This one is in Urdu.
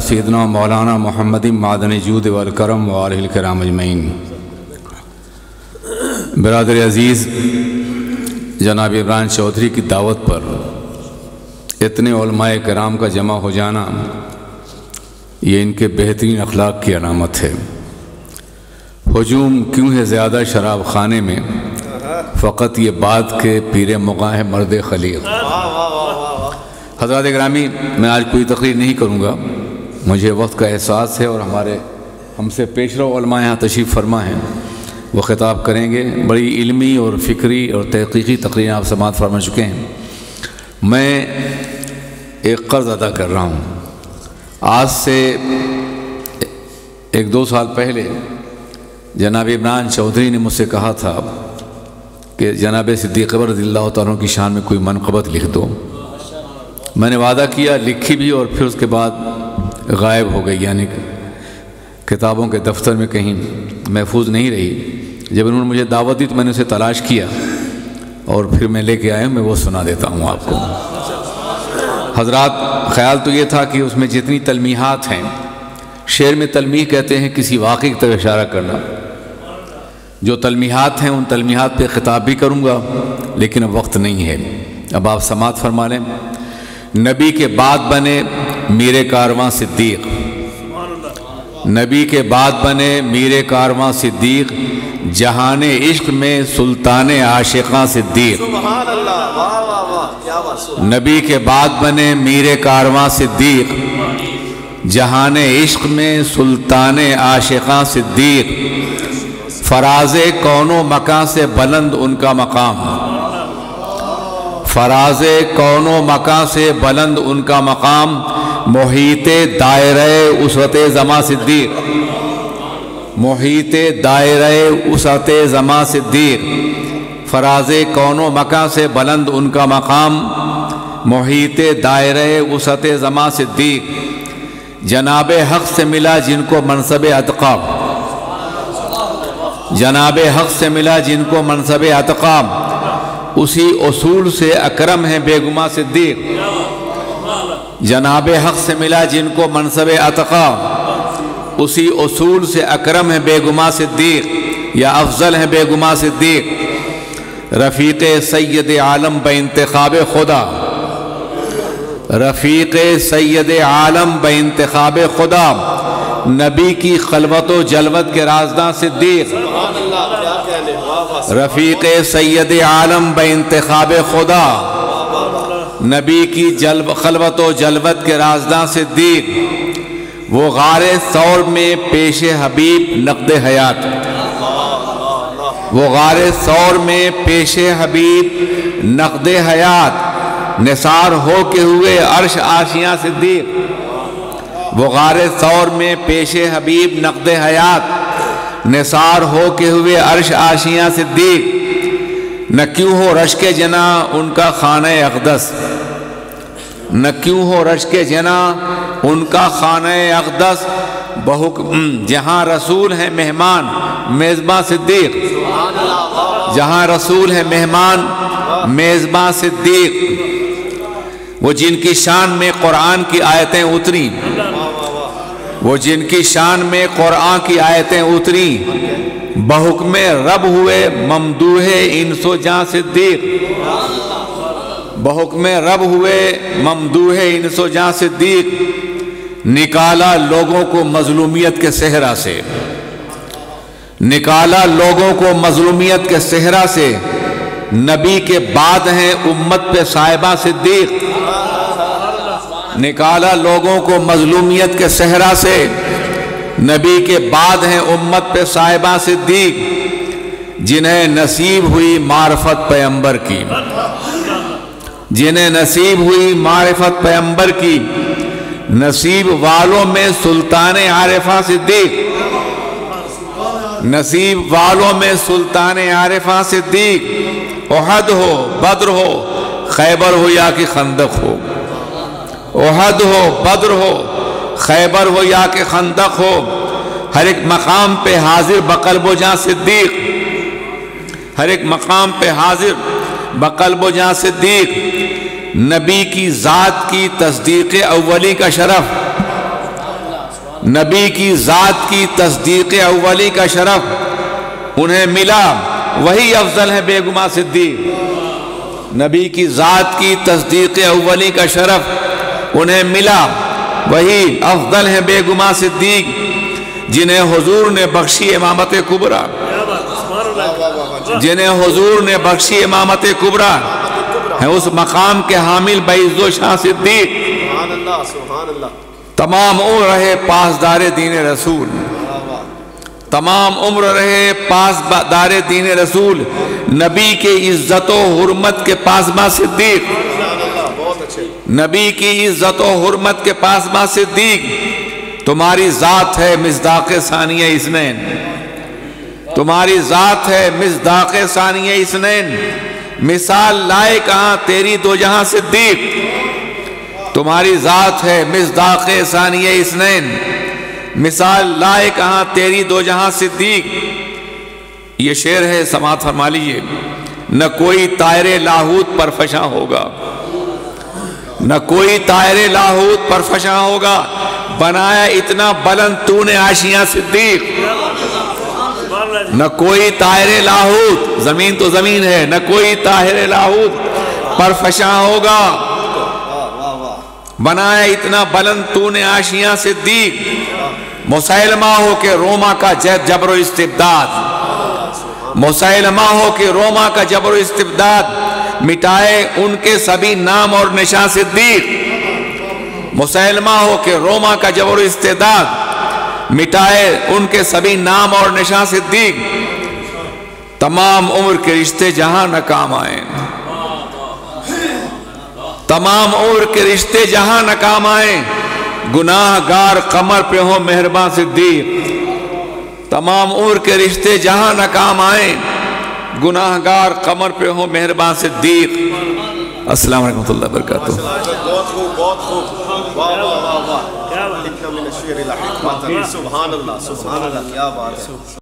سیدنا مولانا محمد معدن جود والکرم وعلیہ الکرام اجمعین۔ برادر عزیز، جناب عمران چودھری کی دعوت پر اتنے علماء کرام کا جمع ہو جانا یہ ان کے بہترین اخلاق کی علامت ہے۔ ہجوم کیوں ہے زیادہ شراب خانے میں؟ فقط یہ بات کہ پیر مغاں ہے مرد خلیق حضرات گرامی، میں آج کوئی تقریر نہیں کروں گا۔ مجھے وقت کا احساس ہے اور ہمارے ہم سے پیشرو علماء یہاں تشریف فرما ہیں۔ وہ خطاب کریں گے۔ بڑی علمی اور فکری اور تحقیقی تقریر آپ سماعت فرما چکے ہیں۔ میں ایک قرض ادا کر رہا ہوں۔ آج سے ایک دو سال پہلے جناب عمران چودھری نے مجھ سے کہا تھا کہ جناب صدیق رضی اللہ تعالیٰ کی شان میں کوئی منقبت لکھ دو۔ میں نے وعدہ کیا، لکھی بھی اور پھر اس کے بعد غائب ہو گئی یعنی کتابوں کے دفتر میں کہیں محفوظ نہیں رہی۔ جب انہوں نے مجھے دعوت دی تو میں نے اسے تلاش کیا اور پھر میں لے کے آیا ہوں میں وہ سنا دیتا ہوں آپ کو۔ حضرات، خیال تو یہ تھا کہ اس میں جتنی تلمیحات ہیں، شعر میں تلمیح کہتے ہیں کسی واقعی کی طرف اشارہ کرنا۔ جو تلمیحات ہیں، ان تلمیحات پہ خطاب بھی کروں گا، لیکن اب وقت نہیں ہے۔ اب آپ سماعت فرما لیں۔ نبی کے بعد بنے میرے کارواں صدیق۔ نبی کے بعد بنے میرے کارواں صدیق، جہان عشق میں سلطان عاشقاں صدیق۔ نبی کے بعد بنے میرے کارواں صدیق، جہان عشق میں سلطان عاشقاں صدیق۔ فراز کون و مکان سے بلند ان کا مقام۔ فراز کون و مکان سے بلند ان کا مقام۔ محیط دائرہ اسرت زماں صدیق. محیط دائرہ اسرت زماں صدیق. فراز کون و مکان سے بلند ان کا مقام. محیط دائرہ اسرت زماں صدیق. جناب حق سے ملا جن کو منصب اتقاب. جناب حق سے ملا جن کو منصب اتقاب. اسی اصول سے اکرم ہے بیگما صدیق. جناب حق سے ملا جن کو منصب اتقاب اسی اصول سے اکرم ہے بیگما صدیق یا افضل ہے بیگما صدیق رفیق سید عالم بہ انتخاب خدا۔ رفیق سید عالم بہ انتخاب خدا۔ نبی کی خلوت و جلوت کے رازداں صدیق۔ رفیق سید عالم بہ انتخاب خدا۔ نبی کی جلب خلوت و جلوت کے رازداں صدیق، وہ غار سور میں پیش حبیب نقد حیات۔ وہ غار سور میں پیش حبیب نقد حیات۔ نثار ہو کے ہوئے عرش آشیاں صدیق۔ وہ غار سور میں پیش حبیب نقد حیات۔ نثار ہو کے ہوئے عرش آشیاں صدیق۔ نہ کیوں ہو رش کے جنا ان کا خانہ اقدس؟ نہ کیوں ہو رش کے جنا ان کا خانہ اقدس؟ بحکم جہاں رسول ہے مہمان، میزباں صدیق۔ جہاں رسول ہے مہمان، میزباں صدیق۔ وہ جن کی شان میں قرآن کی آیتیں اتری۔ وہ جن کی شان میں قرآن کی آیتیں اتری۔ بحکم رب ہوئے، ممدوح انسو جاں صدیق۔ بحکم رب ہوئے، ممدوح انسو جاں صدیق۔ نکالا لوگوں کو مظلومیت کے صحرا سے۔ نکالا لوگوں کو مظلومیت کے صحرا سے۔ نبی کے بعد ہیں امت پہ صاحبہ صدیق۔ نکالا لوگوں کو مظلومیت کے صحرا سے۔ نبی کے بعد ہیں امت پہ صاحبہ صدیق، جنہیں نصیب ہوئی معرفت پیمبر کی۔ جنہیں نصیب ہوئی معرفت پیمبر کی۔ نصیب والوں میں سلطان عارفہ صدیق۔ نصیب والوں میں سلطان عارفہ صدیق۔ احد ہو، بدر ہو، خیبر ہو یا کہ خندق ہو۔ احد ہو، بدر ہو خیبر ہو یا کہ خندق ہو، ہر ایک مقام پہ حاضر بقلب و جاں صدیق۔ ہر ایک مقام پہ حاضر بقلب و جاں صدیق۔ نبی کی ذات کی تصدیق اولی کا شرف۔ نبی کی ذات کی تصدیق اولی کا شرف۔ انہیں ملا، وہی افضل ہے بے گما صدیق۔ نبی کی ذات کی تصدیق اولی کا شرف۔ انہیں ملا وہی افضل ہے بے گما صدیق جنہیں حضور نے بخشی امامت کبرا۔ جنہیں حضور نے بخشی امامت کبرا۔ ہے اس مقام کے حامل بعز و شاہ صدیق۔ سبحان اللہ سبحان اللہ تمام عمر رہے پاسدار دین رسول۔ تمام عمر رہے پاسدار دین رسول۔ نبی کے عزت و حرمت کے پاسما صدیق سبحان اللہ بہت اچھے اچھا۔ نبی کی عزت و حرمت کے پاسما صدیق، تمہاری ذات ہے مزداق ثانیہ اسنین تمہاری ذات ہے مزداق ثانیہ اسنین مثال لائے کہاں تیری دو جہاں صدیق۔ تمہاری ذات ہے مزداق ثانیہ اسنین مثال لائے کہاں تیری دو جہاں صدیق۔ یہ شعر ہے، سماعت فرما لیجیے۔ نہ کوئی طائر لاہوت پر فشاں ہوگا۔ نہ کوئی طائر لاہوت پر فشاں ہوگا، بنایا اتنا بلند تو نے آشیاں صدیق۔ نہ کوئی طائر لاہوت زمین تو زمین ہے، نہ کوئی طاہر لاہوت پر فشاں ہوگا۔ بنایا اتنا بلند تو نے آشیاں صدیق۔ مسلمہ ہو کے روما کا جبر و استبداد۔ مسلمہ ہو کے روما کا جبر و استبداد۔ مٹائے ان کے سبھی نام اور نشاں صدیق۔ مسلمہ ہو کے روما کا جبر استعداد۔ مٹائے ان کے سبھی نام اور نشاں صدیق۔ تمام عمر کے رشتے جہاں ناکام آئیں تمام عمر کے رشتے جہاں ناکام آئیں گناہ گار قمر پہ ہو مہربان صدیق۔ تمام عمر کے رشتے جہاں ناکام آئیں گناہ گار قمر پہ ہو مہربان صدیق۔ السلام علیکم اللہ وبرکاتہ۔ بہت خوب بہت خوب۔ واہ واہ واہ واہ۔ اتنا من الشعر لحکمت سبحان اللہ سبحان اللہ کیا بات ہے؟